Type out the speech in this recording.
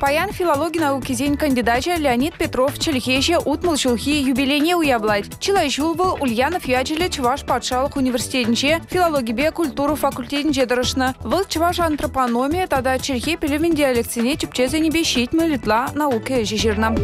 Паян филологина укизень кандидача Леонид Петров Челхеже утмыл шулхи юбилейне уяблать. Челайшул был Ульянов ячеле Чуваш патшалық университетінше филологибе культуру факультетінше дырышны. Выл Чуваш антропономия тада Челхе пелевин диалекцине чіпчезе небе шейтмі литла науке жежірнам.